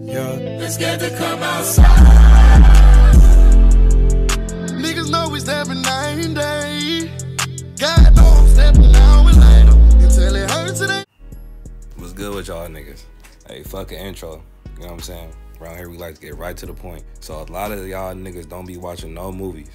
Yeah. It's scared to come outside. Niggas know we stepping nine day. God know I'm stepping now and later. Until it hurts today. What's good with y'all niggas? Hey, fucking intro. You know what I'm saying? Around here, we like to get right to the point. So a lot of y'all niggas don't be watching no movies.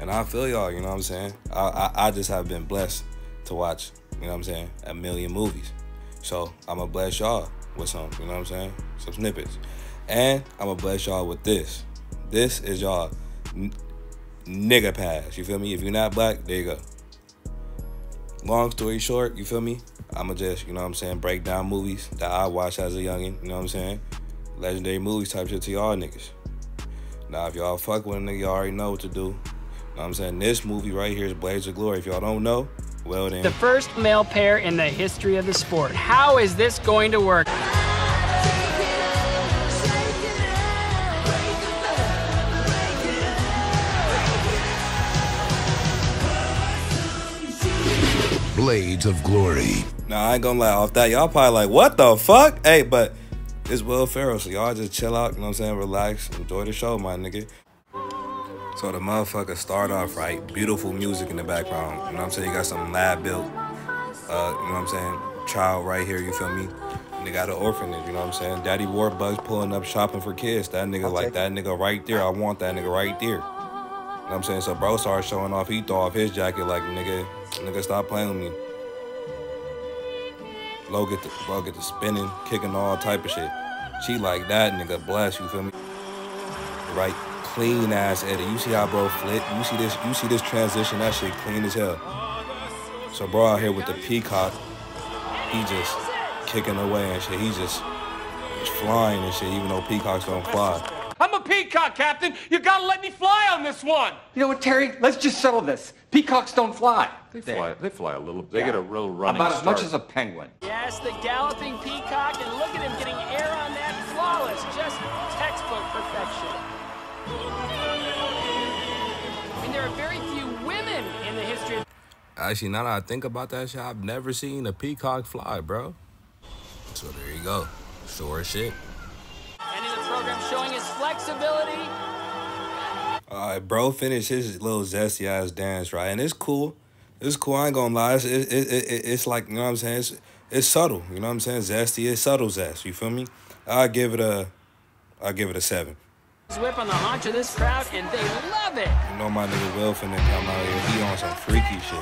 And I feel y'all, you know what I'm saying? I, I, I just have been blessed to watch, you know what I'm saying, a million movies. So I'm gonna bless y'all with some, you know what I'm saying? Some snippets. And I'm gonna bless y'all with this. This is y'all n- nigga pass. You feel me? If you're not black, there you go. Long story short, you feel me? I'ma just, you know what I'm saying, break down movies that I watched as a youngin', you know what I'm saying? Legendary movies type shit to y'all niggas. Now, if y'all fuck with a nigga, y'all already know what to do. You know what I'm saying? This movie right here is Blades of Glory. If y'all don't know, well then. The first male pair in the history of the sport. How is this going to work? Blades of Glory. Nah, I ain't gonna lie. Off that, y'all probably like, what the fuck? Hey, but it's Will Ferrell, so y'all just chill out, you know what I'm saying? Relax, enjoy the show, my nigga. So the motherfucker start off right, beautiful music in the background. You know what I'm saying? You got some lab built, uh, you know what I'm saying? Child right here, you feel me? And they got an orphanage, you know what I'm saying? Daddy Warbucks pulling up shopping for kids. That nigga like that nigga right there. I want that nigga right there. You know what I'm saying? So bro started showing off. He threw off his jacket like nigga, nigga stop playing with me. Low get the bro get the spinning, kicking all type of shit. She like that nigga bless, you feel me? Right, clean ass Eddie. You see how bro flit? You see this? You see this transition? That shit clean as hell. So bro out here with the peacock, he just kicking away and shit. He just flying and shit, even though peacocks don't fly. I'm a peacock, Captain. You gotta let me fly on this one. You know what, Terry? Let's just settle this. Peacocks don't fly. They fly. They fly a little. They get a real running About as much as a penguin. Yes, the galloping peacock, and look at him getting air on that flawless, just textbook perfection. I mean, there are very few women in the history of Actually, now that I think about that shit, I've never seen a peacock fly, bro. So there you go. Sure as shit. and in the program showing his flexibility. Alright, bro, finished his little zesty ass dance, right? And it's cool. It's cool. I ain't gonna lie. It's, it, it, it, it's like, you know what I'm saying? It's, it's subtle. You know what I'm saying? Zesty. It's subtle zest. You feel me? i give it a, I'll give it a seven. Whip on the haunch of this crowd, and they love it. You know my nigga Will finna come out here. He on some freaky shit.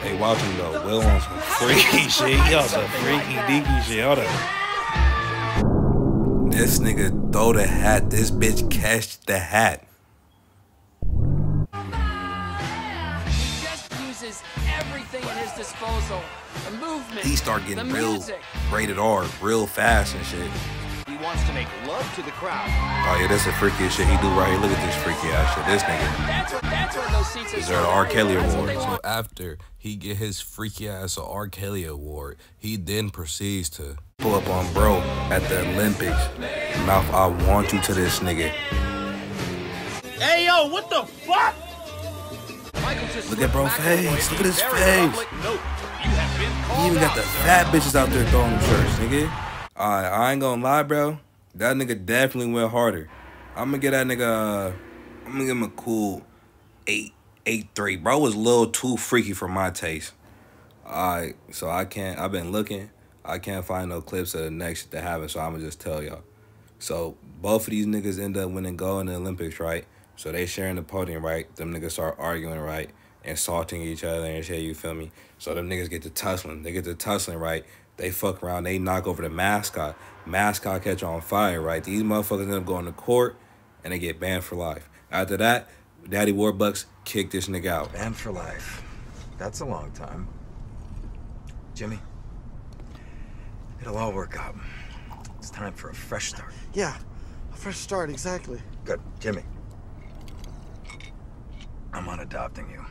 Hey, watch him though. Will on some freaky shit. He on some freaky deaky shit. Hold up. This nigga throw the hat. This bitch catch the hat. He just uses everything at his disposal. The movement. He start getting the real music. rated R, real fast and shit. He wants to make love to the crowd. Oh yeah, that's the freakiest shit he do right here. Look at this freaky ass shit. This nigga That's what. That's what those seats are. deserve an R. Kelly That's what award. So after he get his freaky ass R Kelly award, he then proceeds to pull up on bro at the Olympics. Mouth, I want you to this nigga. Hey yo, what the fuck? Look at bro face. Look at his face. He even got the fat bitches out there throwing shirts, nigga. Alright, I ain't gonna lie, bro. That nigga definitely went harder. I'm gonna get that nigga. Uh, I'm gonna give him a cool eight, eight three. Bro was a little too freaky for my taste. Alright, so I can't. I've been looking. I can't find no clips of the next shit that happened. So I'm gonna just tell y'all. So both of these niggas end up winning gold in the Olympics, right? So they sharing the podium, right? Them niggas start arguing, right? And insulting each other and shit, you feel me? So them niggas get to tussling. They get to tussling, right? They fuck around, they knock over the mascot. Mascot catch on fire, right? These motherfuckers end up going to court and they get banned for life. After that, Daddy Warbucks kick this nigga out. Banned for life. That's a long time. Jimmy, it'll all work out. It's time for a fresh start. Yeah, a fresh start, exactly. Good. Jimmy. I'm unadopting you.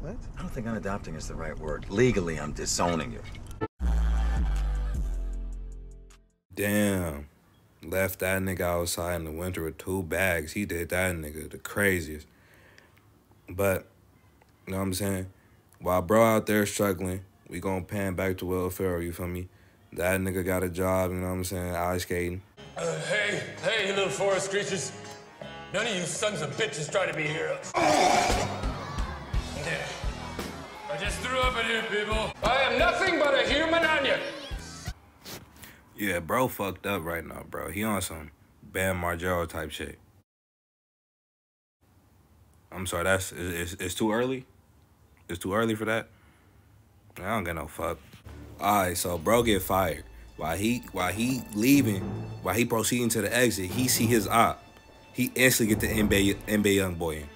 What? I don't think unadopting is the right word. Legally, I'm disowning you. Damn. Left that nigga outside in the winter with two bags. He did that nigga the craziest. But, you know what I'm saying? While bro out there struggling, we gonna pan back to Will Ferrell, you feel me? That nigga got a job, you know what I'm saying? Ice skating. Uh, hey, hey, you little forest creatures. None of you sons of bitches try to be heroes. There. I just threw up in here, people. I am nothing but a human onion. Yeah, bro fucked up right now, bro. He on some Bam Margera type shit. I'm sorry, that's it's, it's too early. It's too early for that. I don't get no fuck. All right, so bro get fired. While he while he leaving, while he proceeding to the exit, he see his op. He instantly get the NBA NBA young boy in.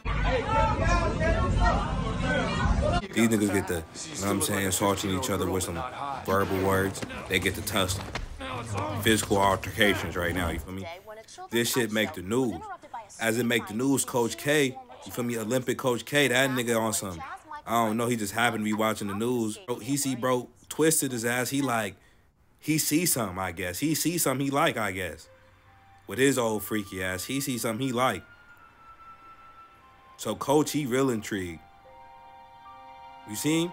These niggas get the, you know what I'm saying, assaulting each other with some verbal words. They get to tussling. Physical altercations right now, you feel me? This shit make the news. As it make the news, Coach K, you feel me, Olympic Coach K, that nigga on some, I don't know, he just happened to be watching the news. He see bro twisted his ass, he like, he see something, I guess. He see something he like, I guess. With his old freaky ass, he see something he like. So Coach, he real intrigued. You see him?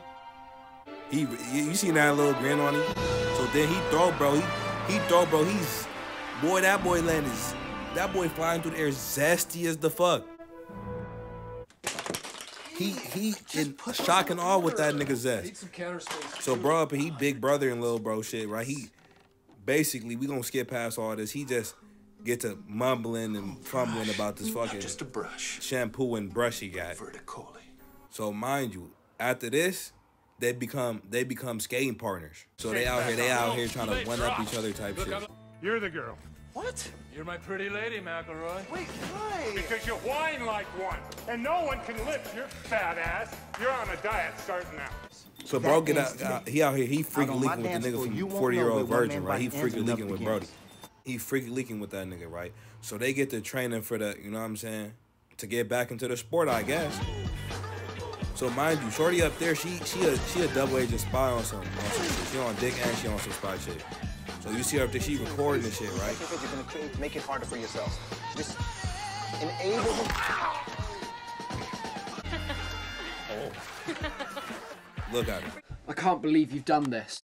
He, you seen that little grin on him? So then he throw, bro. He, he throw, bro. He's, boy, that boy landed, that boy flying through the air zesty as the fuck. He, he in shock and awe with that nigga zest. So bro, up he big brother and little bro shit, right? He, basically, we gonna skip past all this. He just get to mumbling and fumbling about this fucking Just a brush. shampoo and brush he got. So mind you, after this, they become they become skating partners. So they out here, they out here trying to one up each other type shit. You're the girl. What? You're my pretty lady, MacElroy. Wait, why? Because you whine like one, and no one can lift your fat ass. You're on a diet starting now. So bro, get out, out- uh, he out here, he freaking leaking with the nigga from 40 year old virgin, right? He freaking leaking with Brody. He freaking leaking with that nigga, right? So they get the training for the, you know what I'm saying, to get back into the sport, I guess. So mind you, Shorty up there, she she a she a double agent spy on some, on some shit. She on dick and she on some spy shit. So you see her up there, she recording this shit, right? You're gonna create, make it harder for yourself. Just enable them. Look at her. I can't believe you've done this.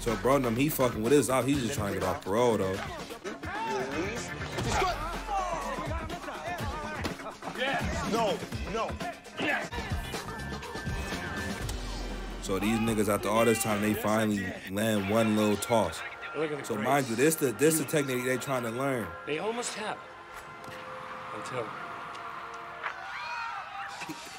So bro, them he fucking with his out. He's just trying to get off parole though. No, no. So these niggas after all this time, they finally land one little toss. Look at the So grace. mind you, this the this the technique they trying to learn. They almost have it. Until.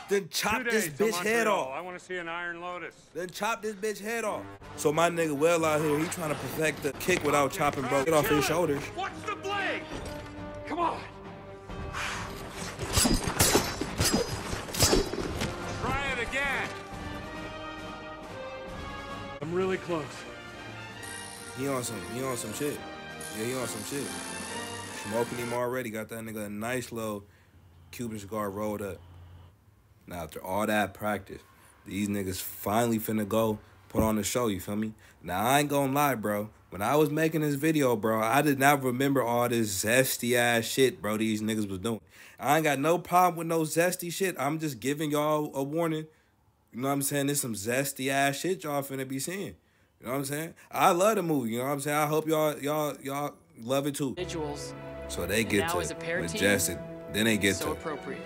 Then chop Two this bitch head off. I want to see an Iron Lotus. Then chop this bitch head off. So my nigga well out here, he trying to perfect the kick without chopping bro. Get off his shoulders. Watch the blade. Come on. Really close. He on some he on some shit. Yeah, he on some shit. Smoking him already. Got that nigga a nice little Cuban cigar rolled up. Now after all that practice, these niggas finally finna go put on the show, you feel me? Now I ain't gonna lie, bro. When I was making this video, bro, I did not remember all this zesty ass shit, bro, these niggas was doing. I ain't got no problem with no zesty shit. I'm just giving y'all a warning. You know what I'm saying? There's some zesty ass shit y'all finna be seeing. You know what I'm saying? I love the movie. You know what I'm saying? I hope y'all y'all y'all love it too. Individuals. So they And get now to as a pair team. Then they get so to. appropriate.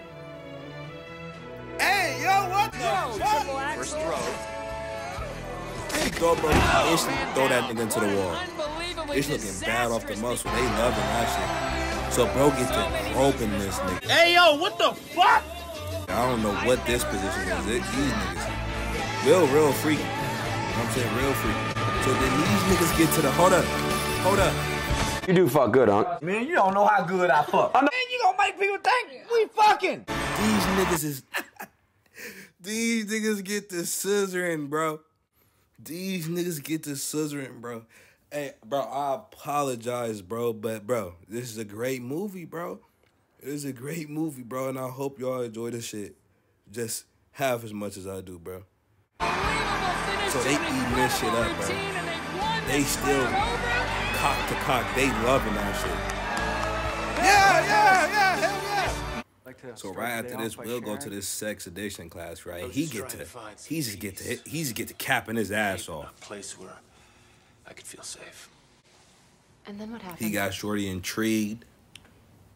Hey, yo, what the Triple axel. He throw, bro. He instantly throw that nigga into the wall. It's looking bad off the muscle. They loving that shit. So bro get to groping this nigga. Hey yo, what the fuck? I don't know what this position is. It, these niggas, real, real freaky. You know what I'm saying? Real freaky. So then these niggas get to the, hold up, hold up. You do fuck good, huh? Man, you don't know how good I fuck. Man, you gonna make people think we fucking. These niggas is, these niggas get the scissoring, bro. These niggas get the scissoring, bro. Hey, bro, I apologize, bro, but bro, this is a great movie, bro. It is a great movie, bro, and I hope y'all enjoy this shit just half as much as I do, bro. So they eating this shit up, bro. They still cock to cock. They loving that shit. Yeah, yeah, yeah, hell yeah. like. So right after this, we'll go to this sex addiction class, right? Oh, he just get to, to he just get to, he just get to capping his ass off. A place where I could feel safe. And then what happened? He got Shorty intrigued.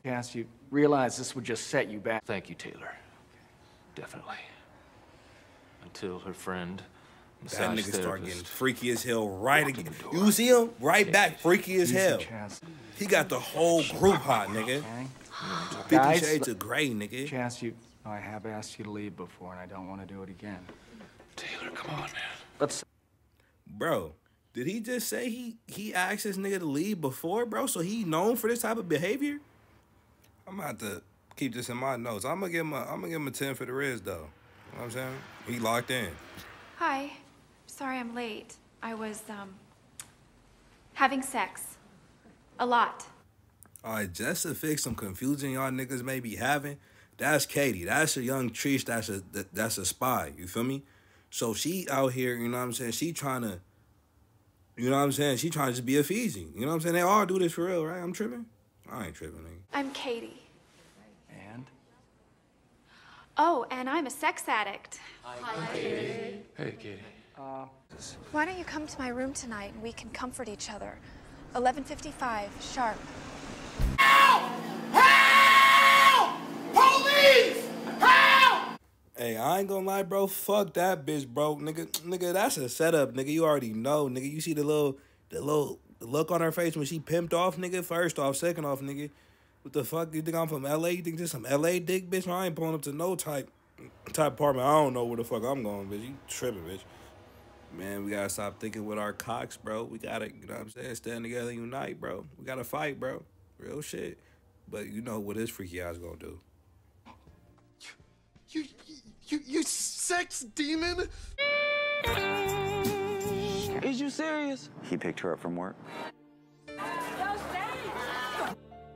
Cass, you realize this would just set you back. Thank you, Taylor. Definitely. Until her friend, That massage nigga start getting freaky as hell right again. You see him? Right back freaky as Easy, hell. Chaz. He got the whole group hot, nigga. Fifty Guys, Shades of Grey, nigga. Chaz, you. I have asked you to leave before, and I don't want to do it again. Taylor, come on, man. Let's. Bro, did he just say he he asked this nigga to leave before, bro? So he known for this type of behavior? I'm gonna have to keep this in my notes. I'm gonna give him a I'm gonna give him a 10 for the Riz though. You know what I'm saying? He locked in. Hi. Sorry I'm late. I was, um, having sex. A lot. All right, just to fix some confusion y'all niggas may be having, that's Katie. That's a young Trish. That's a that- that's a spy. You feel me? So she out here, you know what I'm saying? She trying to, you know what I'm saying? She trying to just be a Fiji. You know what I'm saying? They all do this for real, right? I'm tripping. I ain't tripping. Nigga. I'm Katie. And? Oh, and I'm a sex addict. Hi, Katie. Hey, Katie. Uh, Why don't you come to my room tonight and we can comfort each other? 11:55 sharp. Police! Help! Hey, I ain't gonna lie, bro. Fuck that bitch, bro. Nigga, nigga, that's a setup, nigga. You already know, nigga. You see the little, the little look on her face when she pimped off, nigga. First off, second off, nigga. What the fuck? You think I'm from LA? You think this some LA dick, bitch? I ain't pulling up to no type, type apartment. I don't know where the fuck I'm going, bitch. You tripping, bitch. Man, we gotta stop thinking with our cocks, bro. We gotta, you know what I'm saying? Stand together unite, bro. We gotta fight, bro. Real shit. But you know what this freaky ass gonna do. You, you, you sex demon? Is you serious? He picked her up from work.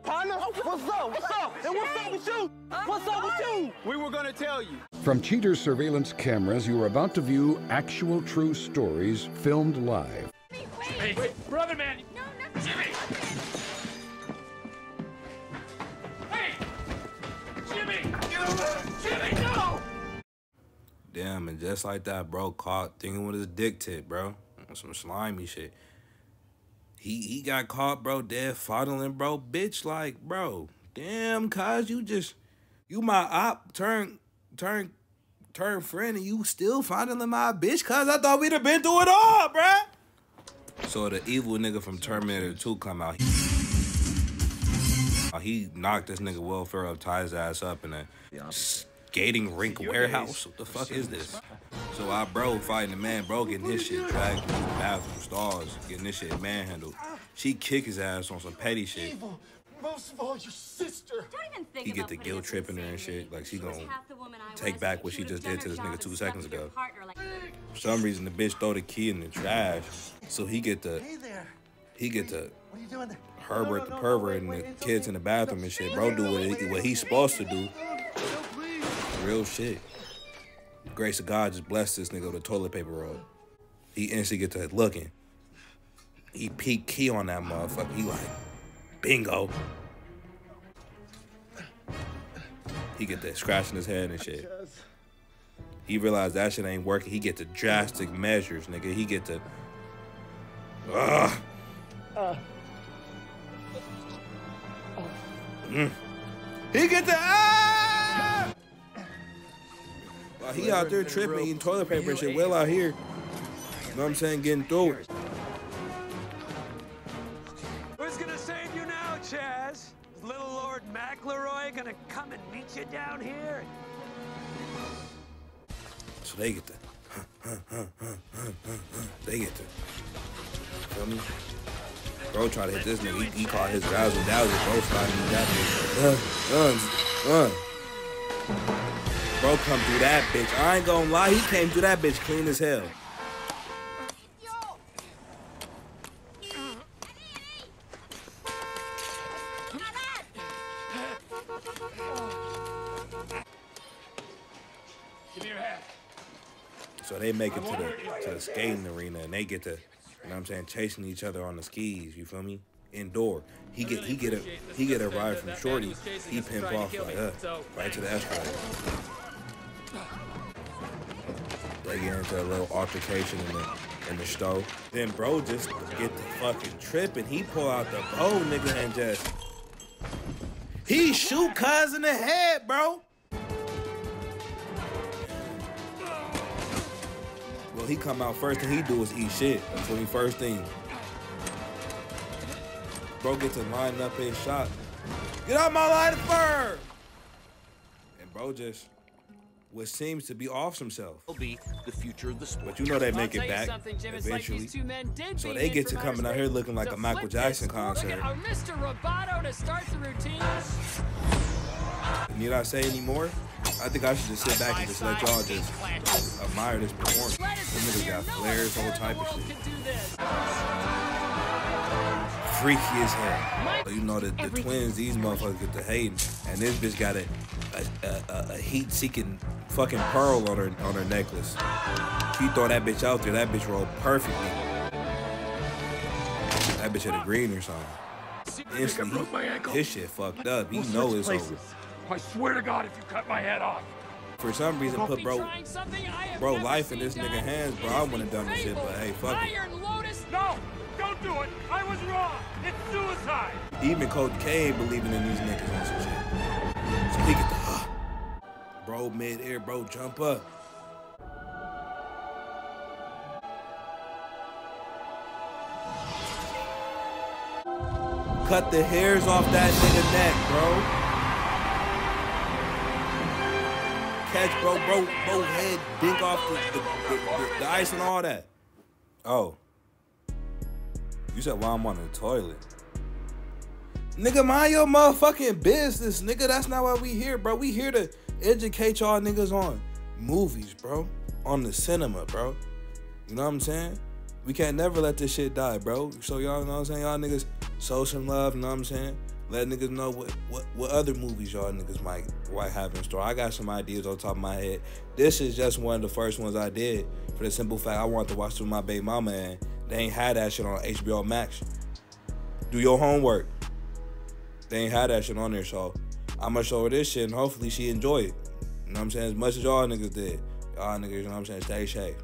Partner, oh, what's up? What's up? And what's up with you? What's up with you? We were gonna tell you. From cheater surveillance cameras, you are about to view actual true stories filmed live. Hey, wait, brother man. No, no. Jimmy. Hey, Jimmy. Get over! Jimmy, no. Damn, and just like that, bro, caught thinking with his dick tip, bro. On some slimy shit. He he got caught, bro, dead fondling, bro. Bitch, like, bro. Damn, cuz you just you my op turn turn turn friend and you still fondling my bitch, cuz I thought we'd have been through it all, bruh. So the evil nigga from Terminator 2 come out. He, he knocked this nigga Ferrell, tie his ass up in a skating rink warehouse. What the fuck is this? So I bro fighting the man, bro getting his shit dragged to the bathroom stalls, getting this shit manhandled. She kick his ass on some petty shit. Evil. Most of all, your sister. He get the guilt tripping her and shit. Like she gonna take back what she just did to this nigga two seconds ago. For some reason, the bitch throw the key in the trash, so he get the Hey there. he get the What are you doing there? Herbert the pervert and the kids in the bathroom and shit. Bro, do what he, what he's supposed to do. Real shit. Grace of God just blessed this nigga with a toilet paper roll. He instantly get to looking. He peek key on that motherfucker. He like, bingo. He get that scratching his head and shit. He realized that shit ain't working. He get the drastic measures, nigga. He get the, ugh. Uh, Mm. He get the ah! While he out there tripping, eating toilet paper and shit. Will out here, you know what I'm saying, getting through it. Who's gonna save you now, Chaz? Is little Lord MacElroy gonna come and meet you down here? So they get the, they get the, feel me? Bro try to hit this nigga. He, he caught his razzle dazzle. Bro sliding me that bitch. Uh, uh, uh. Bro come through that bitch. I ain't gonna lie. He came through that bitch clean as hell. So they make it to the to the skating arena and they get to, you know what I'm saying, chasing each other on the skis, you feel me? indoor. He get he get a he get a ride from Shorty. He pimp off like uh, right to the escalator. They get into a little altercation in the in the stove. Then bro just get the fucking trip and he pull out the bow, nigga, and just he shoot cuz in the head, bro. Well, he come out first and he do is eat shit. That's what he first thing. Bro gets to line up his shot. Get out my line of fire! And bro just what seems to be off himself. Will be the future of the sport. But you know they make it back something, Jim, it's like eventually. these two men did so they get to coming out here looking like a Michael Jackson this. concert. Look at our Mr. Roboto to start the routine. Need I say any more? I think I should just sit back and just let y'all just admire this performance. Them niggas got flares, whole type of shit. Freaky as hell. So you know the, the twins, these motherfuckers get to hating, and this bitch got a a, a, a heat-seeking fucking pearl on her on her necklace. If you throw that bitch out there, that bitch rolled perfectly. That bitch had a green or something. Instantly, he- his shit fucked up. He know it's over. I swear to God, if you cut my head off. For some reason, put bro, bro, life in this nigga hands, bro. I wouldn't have done this shit, but hey, fuck it. Lotus? No! Don't do it! I was wrong! It's suicide! Even Coach K ain't believing in these niggas on some shit. So he get the, bro, mid air, bro, jump up. Cut the hairs off that nigga neck, bro. Catch, bro, bro, bro, head, dink off the, the, the, the, ice and all that. Oh. You said while I'm on the toilet. Nigga, mind your motherfucking business, nigga. That's not why we here, bro. We here to educate y'all niggas on movies, bro. On the cinema, bro. You know what I'm saying? We can't never let this shit die, bro. So y'all know what I'm saying? Y'all niggas show some love, you know what I'm saying? Let niggas know what, what, what other movies y'all niggas might, might have in store. I got some ideas on top of my head. This is just one of the first ones I did for the simple fact I wanted to watch with my baby mama and they ain't had that shit on HBO Max. Do your homework. They ain't had that shit on there, so I'ma show her this shit and hopefully she enjoy it. You know what I'm saying? As much as y'all niggas did. Y'all niggas, you know what I'm saying? Stay safe.